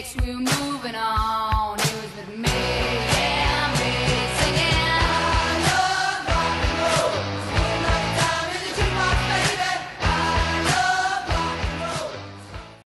we're moving on.